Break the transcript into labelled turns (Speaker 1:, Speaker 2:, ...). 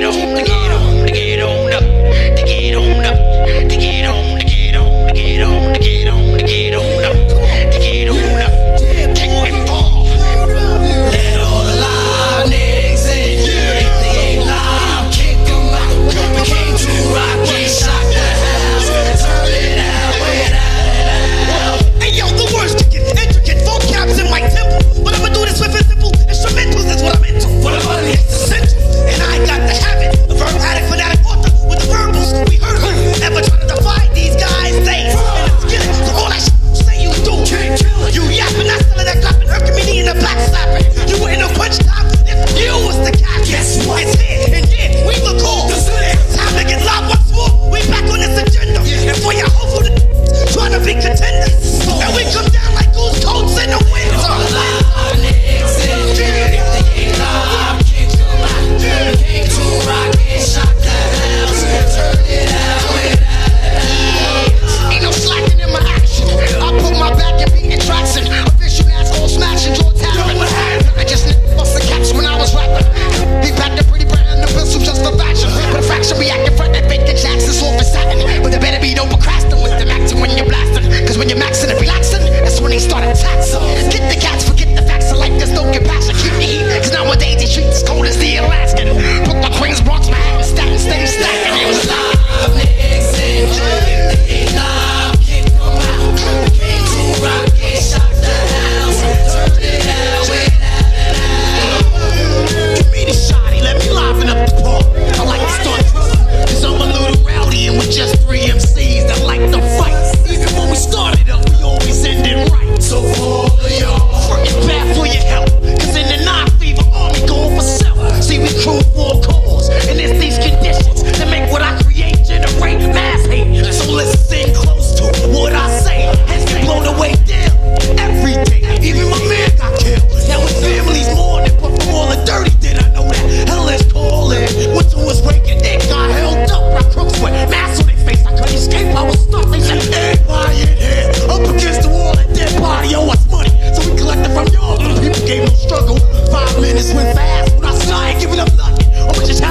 Speaker 1: You know. Five minutes went fast, I started giving up. I'm